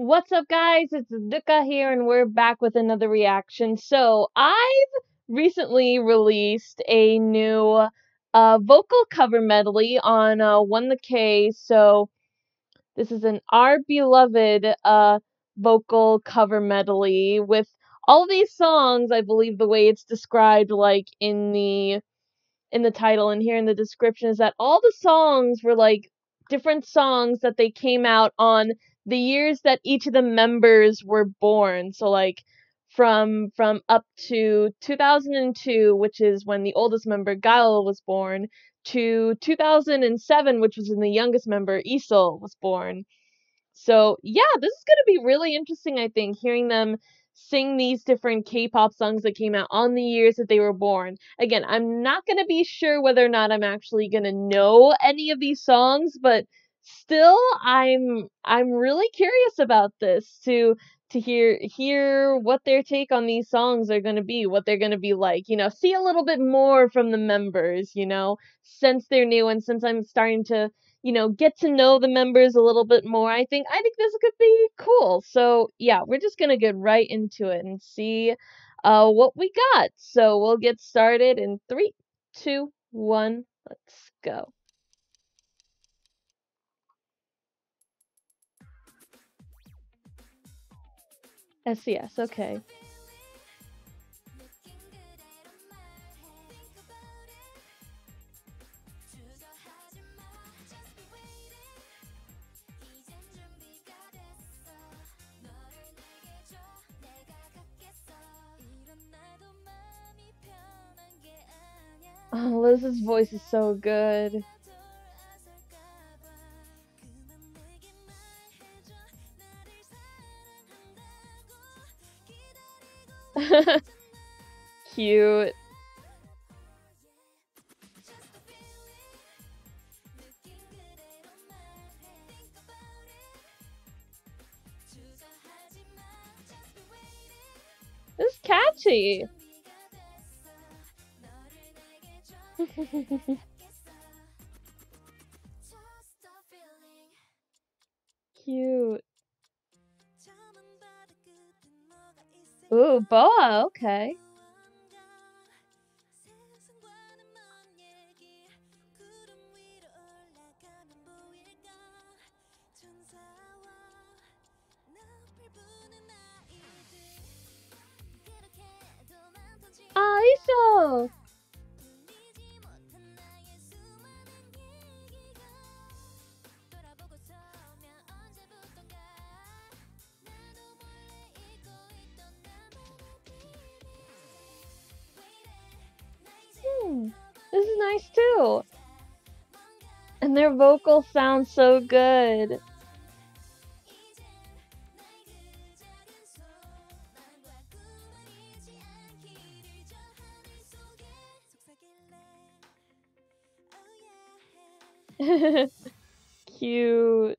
What's up, guys? It's Ruka here, and we're back with another reaction. So, I've recently released a new uh, vocal cover medley on uh, 1theK. So, this is an Our Beloved uh, vocal cover medley with all these songs. I believe the way it's described, like in the in the title and here in the description, is that all the songs were like different songs that they came out on the years that each of the members were born. So like from from up to 2002, which is when the oldest member Gaeul was born, to 2007, which was when the youngest member Isol was born. So yeah, this is gonna be really interesting. I think hearing them sing these different K-pop songs that came out on the years that they were born. Again, I'm not gonna be sure whether or not I'm actually gonna know any of these songs, but still I'm I'm really curious about this to to hear hear what their take on these songs are going to be, what they're going to be like, you know, see a little bit more from the members, you know, since they're new and since I'm starting to, you know, get to know the members a little bit more. I think I think this could be cool. So, yeah, we're just going to get right into it and see uh what we got. So, we'll get started in three, two, one. let's go. SES, okay. Oh, Liz's voice is so good. Cute. This is catchy. Cute. Ooh, BoA, okay. Nice too. And their vocals sound so good. Cute.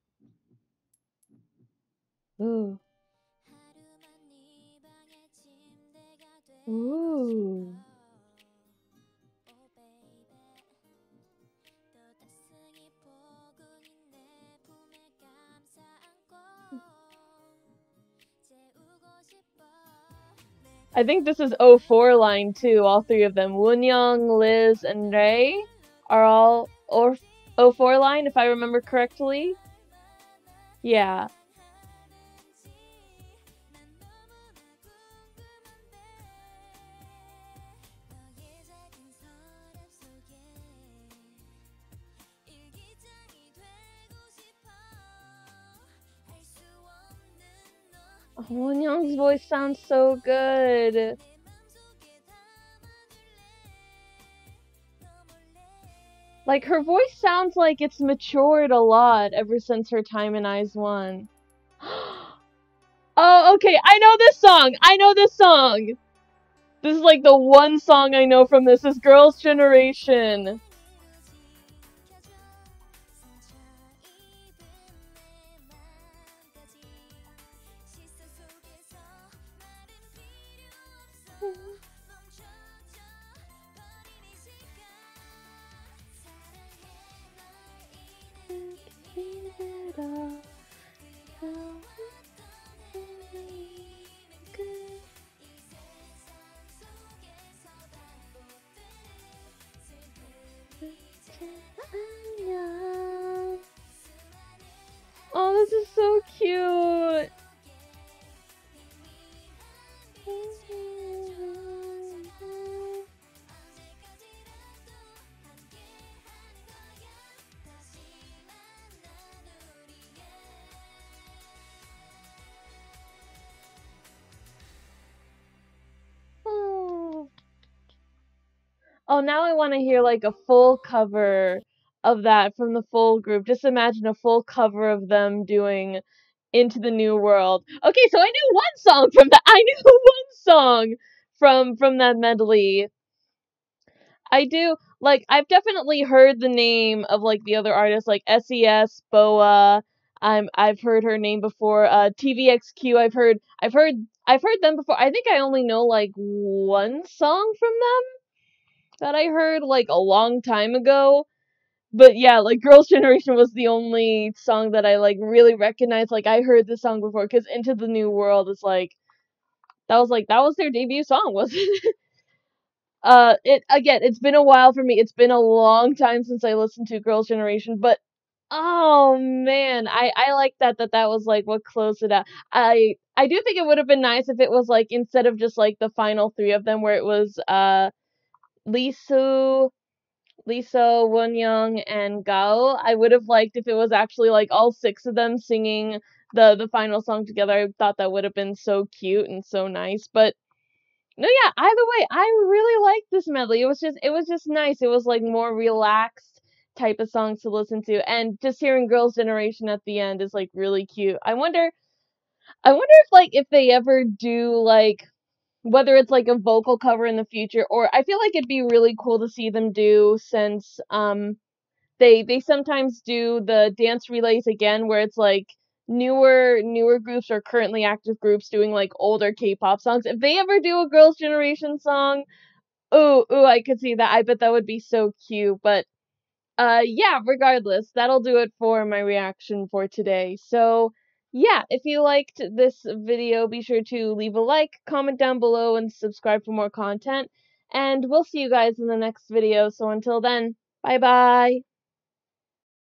I think this is 04 line too, all three of them. Wonyoung, Liz, and Rei are all or 04 line, if I remember correctly. Yeah. Young's voice sounds so good. Like her voice sounds like it's matured a lot ever since her time in IZ*ONE. oh, okay, I know this song. I know this song. This is like the one song I know from this. is Girls' Generation. Bye. Oh, now I want to hear like a full cover of that from the full group. Just imagine a full cover of them doing Into the New World. Okay, so I knew one song from that. I knew one song from from that medley. I do like I've definitely heard the name of like the other artists like SES, BoA. I'm I've heard her name before. Uh TVXQ I've heard I've heard I've heard them before. I think I only know like one song from them that I heard like a long time ago. But yeah, like Girls' Generation was the only song that I like really recognized. Like I heard this song before because Into the New World is like that was like that was their debut song, wasn't it? uh, it again, it's been a while for me. It's been a long time since I listened to Girls' Generation, but oh man, I I like that that that was like what closed it out. I I do think it would have been nice if it was like instead of just like the final three of them, where it was uh Leeseo, Lisa, Wonyoung, and Gaeul. I would have liked if it was actually like all six of them singing the the final song together. I thought that would have been so cute and so nice. But no, yeah. Either way, I really liked this medley. It was just it was just nice. It was like more relaxed type of songs to listen to, and just hearing Girls' Generation at the end is like really cute. I wonder. I wonder if like if they ever do like whether it's like a vocal cover in the future or I feel like it'd be really cool to see them do since um they they sometimes do the dance relays again where it's like newer newer groups or currently active groups doing like older K-pop songs. If they ever do a Girls' Generation song, ooh ooh I could see that. I bet that would be so cute. But uh yeah, regardless, that'll do it for my reaction for today. So yeah, if you liked this video, be sure to leave a like, comment down below, and subscribe for more content. And we'll see you guys in the next video. So until then, bye bye.